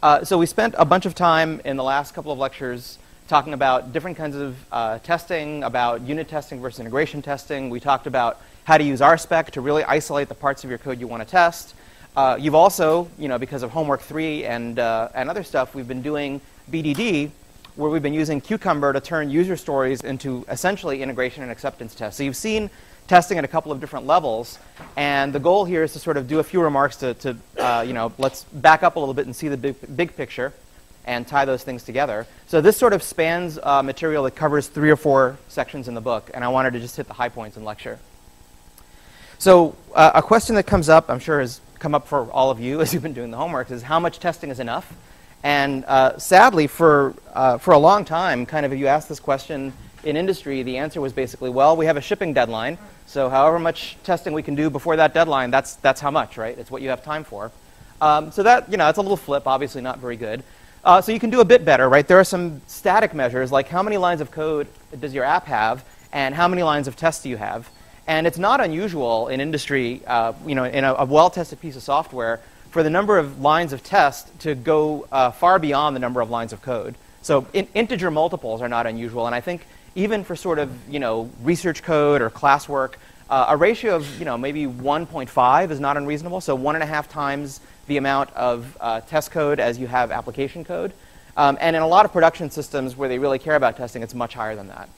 Uh, so we spent a bunch of time in the last couple of lectures talking about different kinds of uh, testing, about unit testing versus integration testing. We talked about how to use RSpec to really isolate the parts of your code you want to test. Uh, you've also, you know, because of homework three and, uh, and other stuff, we've been doing BDD, where we've been using Cucumber to turn user stories into essentially integration and acceptance tests. So you've seen testing at a couple of different levels, and the goal here is to sort of do a few remarks to, to uh, you know, let's back up a little bit and see the big, big picture and tie those things together. So this sort of spans uh, material that covers three or four sections in the book, and I wanted to just hit the high points in lecture. So uh, a question that comes up, I'm sure has come up for all of you as you've been doing the homework, is how much testing is enough? And uh, sadly, for, uh, for a long time, kind of if you ask this question in industry, the answer was basically, well, we have a shipping deadline, so however much testing we can do before that deadline, that's, that's how much, right? It's what you have time for. Um, so that, you know, it's a little flip, obviously not very good. Uh, so you can do a bit better, right? There are some static measures, like how many lines of code does your app have, and how many lines of tests do you have. And it's not unusual in industry, uh, you know, in a, a well-tested piece of software, for the number of lines of test to go uh, far beyond the number of lines of code. So in, integer multiples are not unusual, and I think even for sort of you know research code or classwork, uh, a ratio of you know maybe 1.5 is not unreasonable. So one and a half times the amount of uh, test code as you have application code. Um, and in a lot of production systems where they really care about testing, it's much higher than that.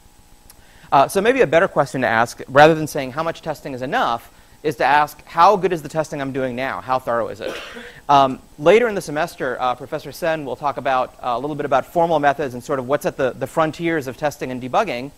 Uh, so maybe a better question to ask, rather than saying how much testing is enough, is to ask how good is the testing I'm doing now? How thorough is it? Um, later in the semester, uh, Professor Sen will talk about uh, a little bit about formal methods and sort of what's at the, the frontiers of testing and debugging.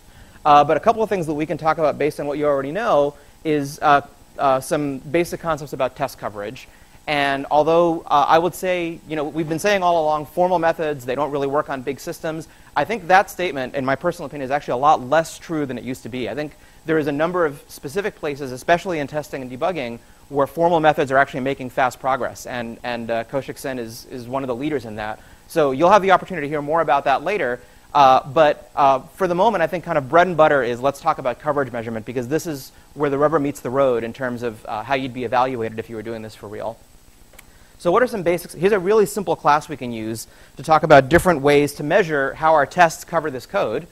Uh, but a couple of things that we can talk about based on what you already know is uh, uh, some basic concepts about test coverage. And although uh, I would say, you know, we've been saying all along formal methods, they don't really work on big systems, I think that statement, in my personal opinion, is actually a lot less true than it used to be. I think there is a number of specific places, especially in testing and debugging, where formal methods are actually making fast progress. And, and uh, Koushik Sen is, is one of the leaders in that. So you'll have the opportunity to hear more about that later. Uh, but uh, for the moment, I think kind of bread and butter is let's talk about coverage measurement because this is where the rubber meets the road in terms of uh, how you'd be evaluated if you were doing this for real. So what are some basics? Here's a really simple class we can use to talk about different ways to measure how our tests cover this code.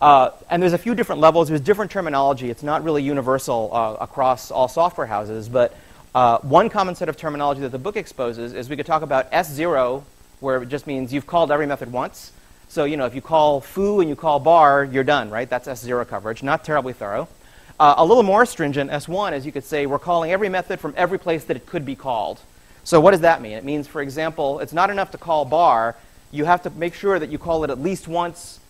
Uh, and there's a few different levels. There's different terminology. It's not really universal uh, across all software houses. But uh, one common set of terminology that the book exposes is we could talk about S0, where it just means you've called every method once. So, you know, if you call foo and you call bar, you're done, right? That's S0 coverage. Not terribly thorough. Uh, a little more stringent, S1, is you could say we're calling every method from every place that it could be called. So what does that mean? It means, for example, it's not enough to call bar. You have to make sure that you call it at least once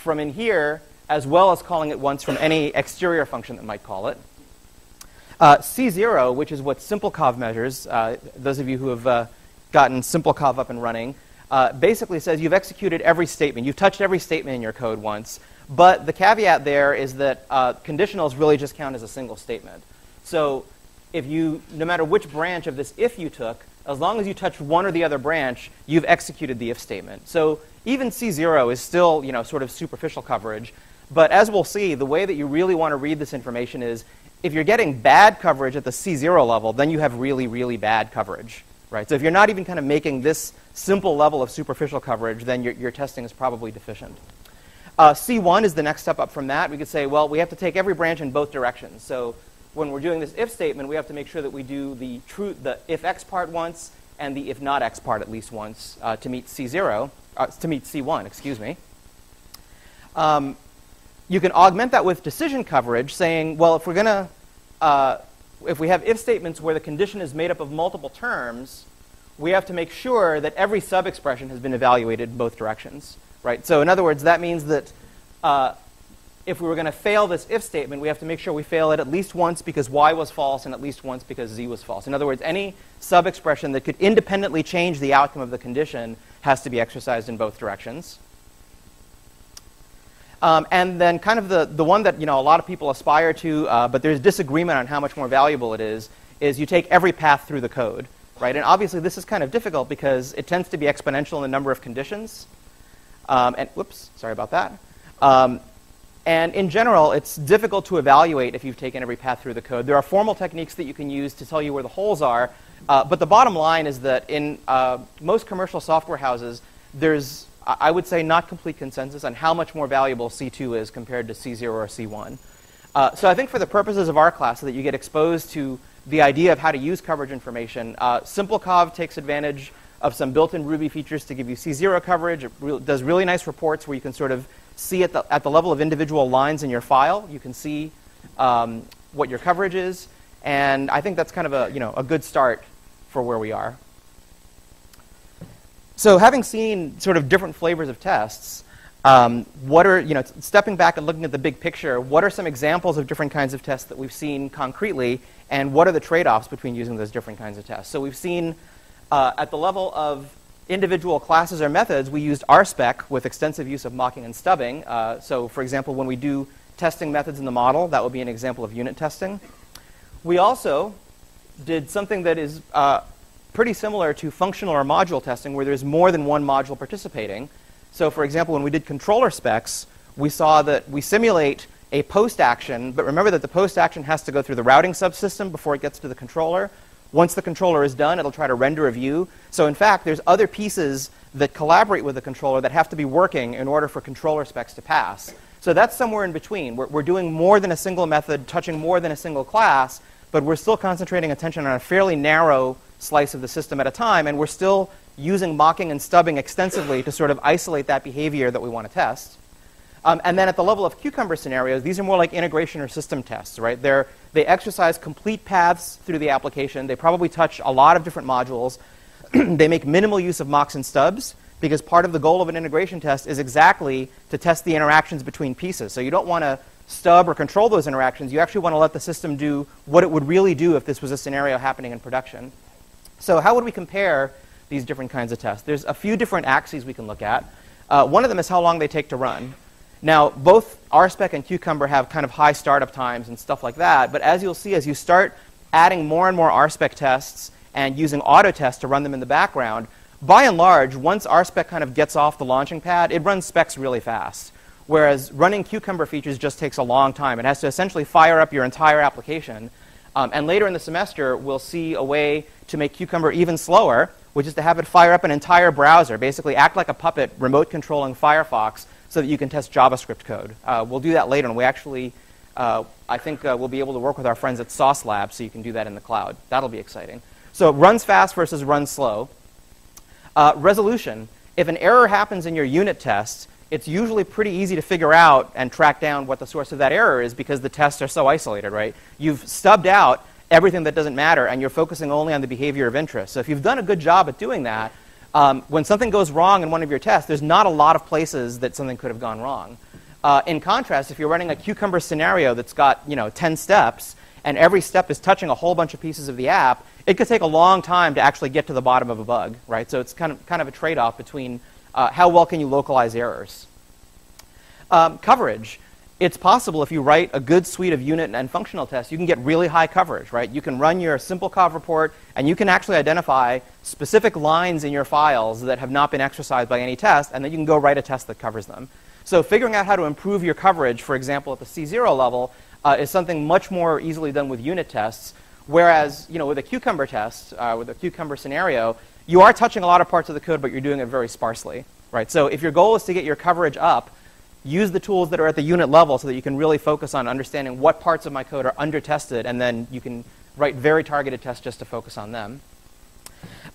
from in here, as well as calling it once from any exterior function that might call it. Uh, C0, which is what SimpleCov measures, uh, those of you who have uh, gotten SimpleCov up and running, uh, basically says you've executed every statement. You've touched every statement in your code once. But the caveat there is that uh, conditionals really just count as a single statement. So if you, no matter which branch of this if you took, as long as you touch one or the other branch, you've executed the if statement. So even C0 is still, you know, sort of superficial coverage. But as we'll see, the way that you really want to read this information is if you're getting bad coverage at the C0 level, then you have really, really bad coverage. Right? So if you're not even kind of making this simple level of superficial coverage, then your, your testing is probably deficient. Uh, C1 is the next step up from that. We could say, well, we have to take every branch in both directions. So when we're doing this if statement, we have to make sure that we do the true, the if x part once and the if not x part at least once uh, to meet C0, uh, to meet C1, excuse me. Um, you can augment that with decision coverage, saying, well, if we're to, uh, if we have if statements where the condition is made up of multiple terms, we have to make sure that every sub-expression has been evaluated in both directions, right? So in other words, that means that uh, if we were going to fail this if statement, we have to make sure we fail it at least once because y was false and at least once because z was false. In other words, any sub-expression that could independently change the outcome of the condition has to be exercised in both directions. Um, and then kind of the, the one that you know, a lot of people aspire to, uh, but there's disagreement on how much more valuable it is, is you take every path through the code. Right? And obviously this is kind of difficult because it tends to be exponential in the number of conditions. Um, and whoops, sorry about that. Um, and in general, it's difficult to evaluate if you've taken every path through the code. There are formal techniques that you can use to tell you where the holes are, Uh, but the bottom line is that in uh, most commercial software houses, there's, I would say, not complete consensus on how much more valuable C2 is compared to C0 or C1. Uh, so I think for the purposes of our class, so that you get exposed to the idea of how to use coverage information, uh, SimpleCov takes advantage of some built-in Ruby features to give you C0 coverage. It re does really nice reports where you can sort of see at the, at the level of individual lines in your file. You can see um, what your coverage is. And I think that's kind of a, you know, a good start for where we are. So having seen sort of different flavors of tests, um, what are, you know, stepping back and looking at the big picture, what are some examples of different kinds of tests that we've seen concretely, and what are the trade-offs between using those different kinds of tests? So we've seen uh, at the level of individual classes or methods, we used RSpec with extensive use of mocking and stubbing. Uh, so for example, when we do testing methods in the model, that would be an example of unit testing. We also did something that is uh, pretty similar to functional or module testing, where there's more than one module participating. So for example, when we did controller specs, we saw that we simulate a post action, but remember that the post action has to go through the routing subsystem before it gets to the controller. Once the controller is done, it'll try to render a view. So in fact, there's other pieces that collaborate with the controller that have to be working in order for controller specs to pass. So that's somewhere in between. We're, we're doing more than a single method, touching more than a single class, but we're still concentrating attention on a fairly narrow slice of the system at a time, and we're still using mocking and stubbing extensively to sort of isolate that behavior that we want to test. Um, and then at the level of cucumber scenarios, these are more like integration or system tests, right? They're, they exercise complete paths through the application. They probably touch a lot of different modules. they make minimal use of mocks and stubs because part of the goal of an integration test is exactly to test the interactions between pieces. So you don't want to stub or control those interactions. You actually want to let the system do what it would really do if this was a scenario happening in production. So how would we compare these different kinds of tests? There's a few different axes we can look at. Uh, one of them is how long they take to run. Now, both RSpec and Cucumber have kind of high startup times and stuff like that, but as you'll see, as you start adding more and more RSpec tests and using auto tests to run them in the background, by and large, once RSpec kind of gets off the launching pad, it runs specs really fast. Whereas running Cucumber features just takes a long time. It has to essentially fire up your entire application. Um, and later in the semester, we'll see a way to make Cucumber even slower, which is to have it fire up an entire browser, basically act like a puppet remote controlling Firefox so that you can test JavaScript code. Uh, we'll do that later, and we actually, uh, I think uh, we'll be able to work with our friends at Sauce Lab so you can do that in the cloud. That'll be exciting. So runs fast versus runs slow. Uh, resolution. If an error happens in your unit test, it's usually pretty easy to figure out and track down what the source of that error is because the tests are so isolated, right? You've stubbed out everything that doesn't matter and you're focusing only on the behavior of interest. So if you've done a good job at doing that, um, when something goes wrong in one of your tests, there's not a lot of places that something could have gone wrong. Uh, in contrast, if you're running a cucumber scenario that's got you know 10 steps, and every step is touching a whole bunch of pieces of the app, it could take a long time to actually get to the bottom of a bug, right? So it's kind of, kind of a trade-off between uh, how well can you localize errors. Um, coverage it's possible if you write a good suite of unit and functional tests, you can get really high coverage, right? You can run your SimpleCov report, and you can actually identify specific lines in your files that have not been exercised by any test, and then you can go write a test that covers them. So figuring out how to improve your coverage, for example, at the C0 level, uh, is something much more easily done with unit tests, whereas you know, with a Cucumber test, uh, with a Cucumber scenario, you are touching a lot of parts of the code, but you're doing it very sparsely, right? So if your goal is to get your coverage up, use the tools that are at the unit level so that you can really focus on understanding what parts of my code are under tested, and then you can write very targeted tests just to focus on them.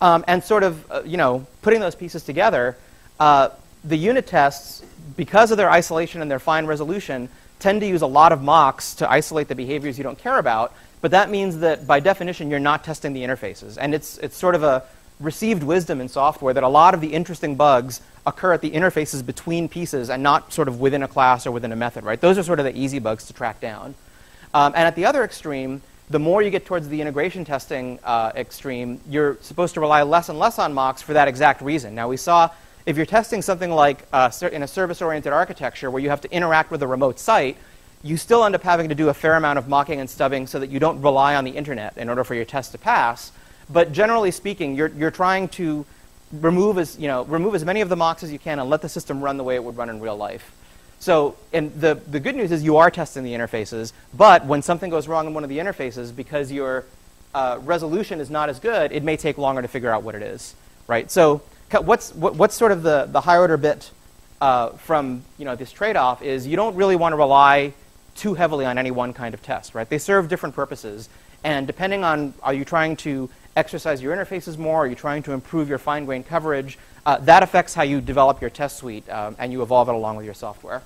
Um, and sort of, uh, you know, putting those pieces together, uh, the unit tests, because of their isolation and their fine resolution, tend to use a lot of mocks to isolate the behaviors you don't care about. But that means that by definition, you're not testing the interfaces. And it's, it's sort of a received wisdom in software that a lot of the interesting bugs occur at the interfaces between pieces and not sort of within a class or within a method, right? Those are sort of the easy bugs to track down. Um, and at the other extreme, the more you get towards the integration testing uh, extreme, you're supposed to rely less and less on mocks for that exact reason. Now, we saw if you're testing something like uh, in a service-oriented architecture where you have to interact with a remote site, you still end up having to do a fair amount of mocking and stubbing so that you don't rely on the internet in order for your test to pass. But generally speaking, you're, you're trying to remove as, you know, remove as many of the mocks as you can and let the system run the way it would run in real life. So, and the, the good news is you are testing the interfaces, but when something goes wrong in one of the interfaces, because you're uh, resolution is not as good, it may take longer to figure out what it is, right? So what's, what, what's sort of the, the high order bit uh, from you know, this trade-off is you don't really want to rely too heavily on any one kind of test, right? They serve different purposes. And depending on, are you trying to exercise your interfaces more? Are you trying to improve your fine-grained coverage? Uh, that affects how you develop your test suite um, and you evolve it along with your software.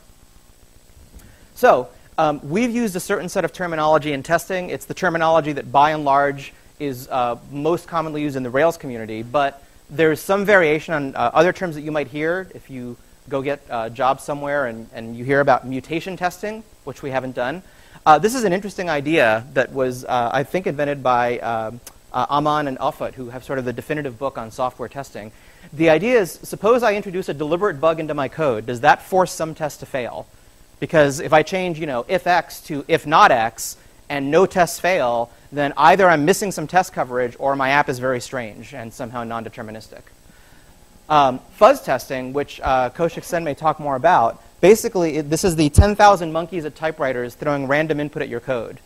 So um, we've used a certain set of terminology in testing. It's the terminology that, by and large, is uh, most commonly used in the Rails community. But there's some variation on uh, other terms that you might hear if you go get a job somewhere and, and you hear about mutation testing, which we haven't done. Uh, this is an interesting idea that was, uh, I think, invented by um, uh, Ammann and Offutt, who have sort of the definitive book on software testing. The idea is, suppose I introduce a deliberate bug into my code. Does that force some test to fail? Because if I change, you know, if x to if not x, and no tests fail, then either I'm missing some test coverage or my app is very strange and somehow non-deterministic. Um, fuzz testing, which uh, Koushik Sen may talk more about, basically it, this is the 10,000 monkeys at typewriters throwing random input at your code.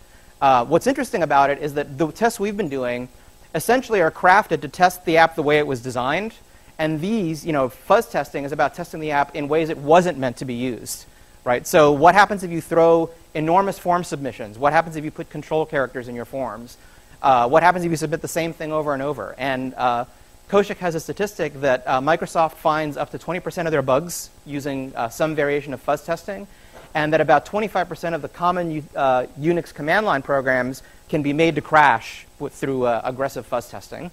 Uh, what's interesting about it is that the tests we've been doing essentially are crafted to test the app the way it was designed. And these, you know, fuzz testing is about testing the app in ways it wasn't meant to be used. Right? So what happens if you throw enormous form submissions? What happens if you put control characters in your forms? Uh, what happens if you submit the same thing over and over? And uh, Koushik has a statistic that uh, Microsoft finds up to 20% of their bugs using uh, some variation of fuzz testing, and that about 25% of the common uh, Unix command line programs can be made to crash with, through uh, aggressive fuzz testing.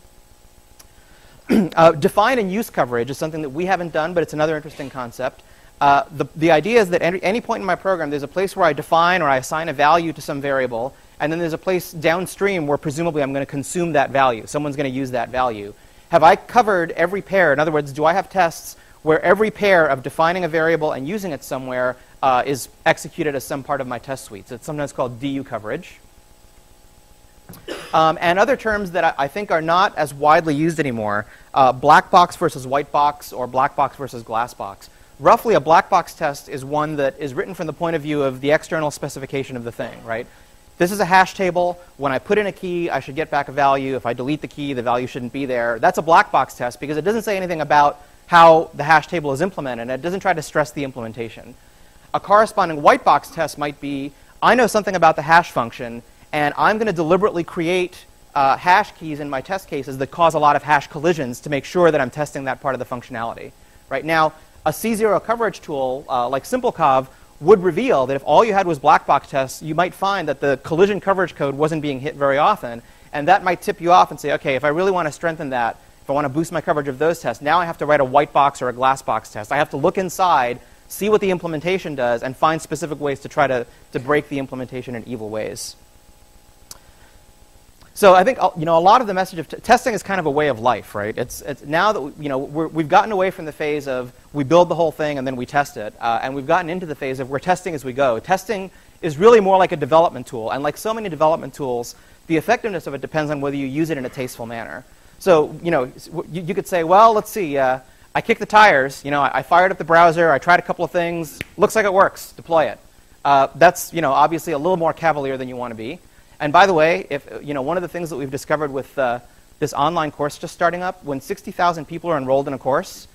define and use coverage is something that we haven't done, but it's another interesting concept. Uh, the, the idea is that any, any point in my program, there's a place where I define or I assign a value to some variable, and then there's a place downstream where presumably I'm going to consume that value. Someone's going to use that value. Have I covered every pair? In other words, do I have tests where every pair of defining a variable and using it somewhere uh, is executed as some part of my test suite? So it's sometimes called DU coverage. Um, and other terms that I, I, think are not as widely used anymore, uh, black box versus white box or black box versus glass box roughly a black box test is one that is written from the point of view of the external specification of the thing, right? This is a hash table. When I put in a key, I should get back a value. If I delete the key, the value shouldn't be there. That's a black box test because it doesn't say anything about how the hash table is implemented, it doesn't try to stress the implementation. A corresponding white box test might be, I know something about the hash function, and I'm going to deliberately create uh, hash keys in my test cases that cause a lot of hash collisions to make sure that I'm testing that part of the functionality. Right now, a C0 coverage tool uh, like SimpleCov would reveal that if all you had was black box tests, you might find that the collision coverage code wasn't being hit very often. And that might tip you off and say, okay, if I really want to strengthen that, if I want to boost my coverage of those tests, now I have to write a white box or a glass box test. I have to look inside, see what the implementation does, and find specific ways to try to, to break the implementation in evil ways. So I think uh, you know a lot of the message of testing is kind of a way of life, right? It's, it's now that you know we have gotten away from the phase of we build the whole thing and then we test it, uh, and we've gotten into the phase of we're testing as we go. Testing is really more like a development tool, and like so many development tools, the effectiveness of it depends on whether you use it in a tasteful manner. So you know you, you could say, well, let's see. Uh, I kicked the tires. You know, I, I, fired up the browser. I tried a couple of things. Looks like it works. Deploy it. Uh, that's you know obviously a little more cavalier than you want to be. And by the way, if, you know, one of the things that we've discovered with uh, this online course just starting up, when 60,000 people are enrolled in a course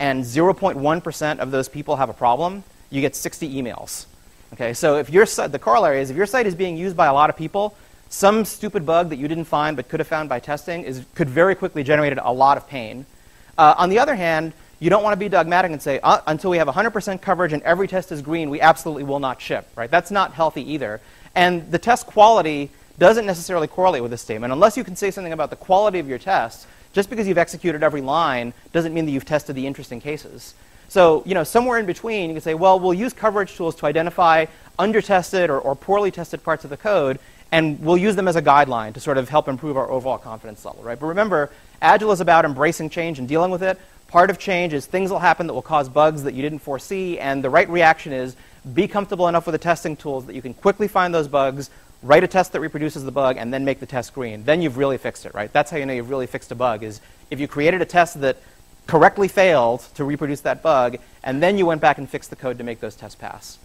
and 0.1% of those people have a problem, you get 60 emails. Okay, so if your the corollary is if your site is being used by a lot of people, some stupid bug that you didn't find but could have found by testing is, could very quickly generate a lot of pain. Uh, on the other hand, you don't want to be dogmatic and say, uh, until we have 100% coverage and every test is green, we absolutely will not ship. Right? That's not healthy either. And the test quality doesn't necessarily correlate with this statement. Unless you can say something about the quality of your tests, just because you've executed every line doesn't mean that you've tested the interesting cases. So, you know, somewhere in between, you can say, well, we'll use coverage tools to identify under-tested or, or poorly tested parts of the code, and we'll use them as a guideline to sort of help improve our overall confidence level, right? But remember, Agile is about embracing change and dealing with it. Part of change is things will happen that will cause bugs that you didn't foresee, and the right reaction is be comfortable enough with the testing tools that you can quickly find those bugs, write a test that reproduces the bug, and then make the test green. Then you've really fixed it, right? That's how you know you've really fixed a bug, is if you created a test that correctly failed to reproduce that bug, and then you went back and fixed the code to make those tests pass.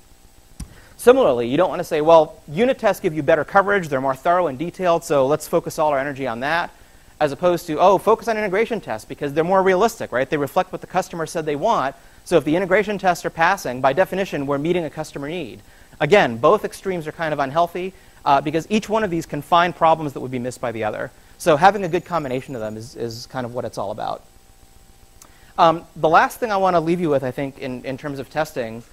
Similarly, you don't want to say, well, unit tests give you better coverage, they're more thorough and detailed, so let's focus all our energy on that, as opposed to, oh, focus on integration tests because they're more realistic, right? They reflect what the customer said they want. So if the integration tests are passing, by definition, we're meeting a customer need. Again, both extremes are kind of unhealthy uh, because each one of these can find problems that would be missed by the other. So having a good combination of them is, is kind of what it's all about. Um, the last thing I want to leave you with, I think, in, in terms of testing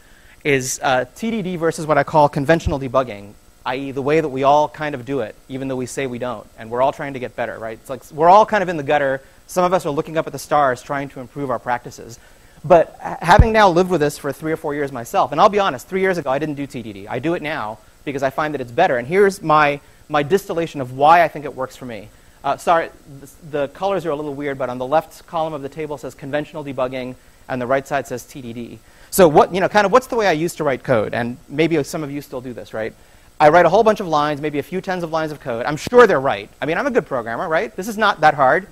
is uh, TDD versus what I call conventional debugging, i.e., the way that we all kind of do it, even though we say we don't. And we're all trying to get better, right? It's like we're all kind of in the gutter. Some of us are looking up at the stars trying to improve our practices. But having now lived with this for three or four years myself, and I'll be honest, three years ago I didn't do TDD. I do it now because I find that it's better. And here's my, my distillation of why I think it works for me. Uh, sorry, the, the colors are a little weird, but on the left column of the table says conventional debugging, and the right side says TDD. So what, you know, kind of what's the way I used to write code? And maybe some of you still do this, right? I write a whole bunch of lines, maybe a few tens of lines of code. I'm sure they're right. I mean, I'm a good programmer, right? This is not that hard.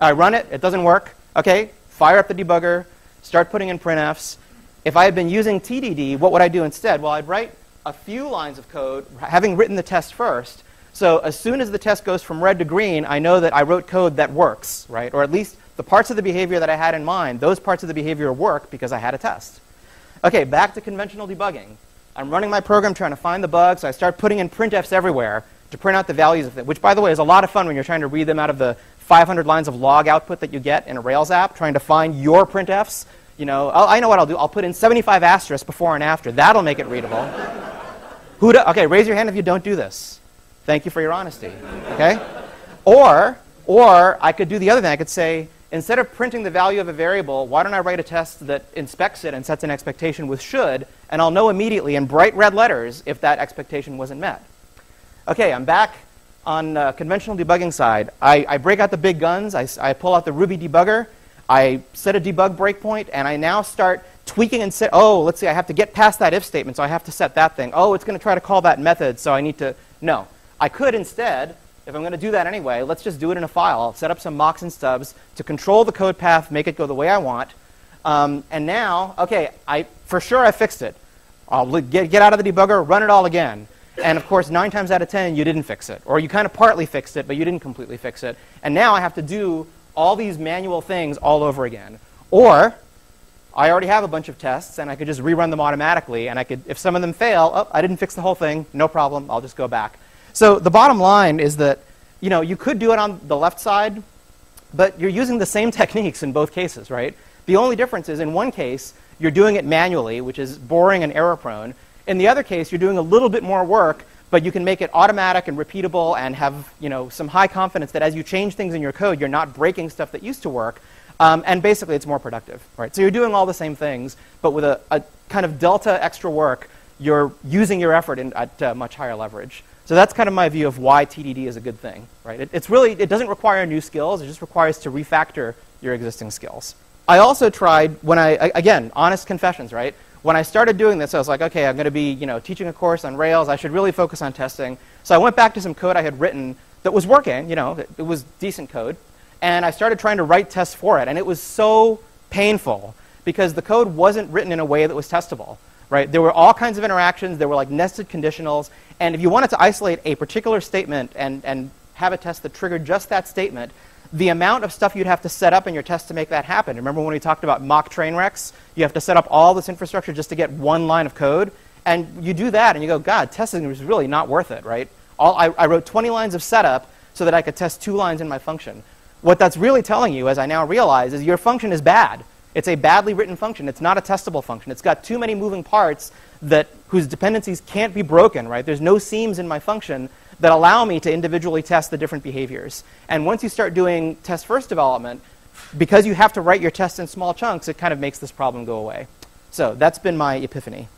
I run it, it doesn't work. Okay, fire up the debugger, start putting in printfs. If I had been using TDD, what would I do instead? Well, I'd write a few lines of code, having written the test first. So as soon as the test goes from red to green, I know that I wrote code that works, right? Or at least the parts of the behavior that I had in mind, those parts of the behavior work because I had a test. Okay, back to conventional debugging. I'm running my program trying to find the bugs. So I start putting in printfs everywhere to print out the values of it, which, by the way, is a lot of fun when you're trying to read them out of the 500 lines of log output that you get in a Rails app, trying to find your printfs. You know, I'll, i know what I'll do. I'll put in 75 asterisks before and after. That'll make it readable. Who do, okay, raise your hand if you don't do this. Thank you for your honesty. Okay? Or, or I could do the other thing. I could say, Instead of printing the value of a variable, why don't I write a test that inspects it and sets an expectation with should, and I'll know immediately in bright red letters if that expectation wasn't met. Okay, I'm back on uh, conventional debugging side. I, I, break out the big guns. I, I, pull out the Ruby debugger. I set a debug breakpoint, and I now start tweaking and set, oh, let's see, I have to get past that if statement, so I have to set that thing. Oh, it's going to try to call that method, so I need to, no. I could instead if I'm going to do that anyway, let's just do it in a file. I'll set up some mocks and stubs to control the code path, make it go the way I want. Um, and now, okay, I, for sure I fixed it. I'll get, get out of the debugger, run it all again. And of course, nine times out of ten, you didn't fix it. Or you kind of partly fixed it, but you didn't completely fix it. And now I have to do all these manual things all over again. Or I already have a bunch of tests, and I could just rerun them automatically. And I could, if some of them fail, oh, I didn't fix the whole thing, no problem, I'll just go back. So the bottom line is that you know, you could do it on the left side, but you're using the same techniques in both cases, right? The only difference is in one case, you're doing it manually, which is boring and error prone. In the other case, you're doing a little bit more work, but you can make it automatic and repeatable and have you know, some high confidence that as you change things in your code, you're not breaking stuff that used to work. Um, and basically, it's more productive, right? So you're doing all the same things, but with a, a kind of delta extra work, you're using your effort in, at uh, much higher leverage. So that's kind of my view of why TDD is a good thing, right? It, it's really, it doesn't require new skills. It just requires to refactor your existing skills. I also tried when I, again, honest confessions, right? When I started doing this, I was like, okay, I'm going to be, you know, teaching a course on Rails. I should really focus on testing. So I went back to some code I had written that was working, you know, it, it was decent code. And I started trying to write tests for it. And it was so painful because the code wasn't written in a way that was testable right? There were all kinds of interactions. There were like nested conditionals. And if you wanted to isolate a particular statement and, and have a test that triggered just that statement, the amount of stuff you'd have to set up in your test to make that happen. Remember when we talked about mock train wrecks? You have to set up all this infrastructure just to get one line of code. And you do that and you go, God, testing is really not worth it, right? All, I, I wrote 20 lines of setup so that I could test two lines in my function. What that's really telling you, as I now realize, is your function is bad. It's a badly written function. It's not a testable function. It's got too many moving parts that whose dependencies can't be broken, right? There's no seams in my function that allow me to individually test the different behaviors. And once you start doing test first development, because you have to write your tests in small chunks, it kind of makes this problem go away. So that's been my epiphany.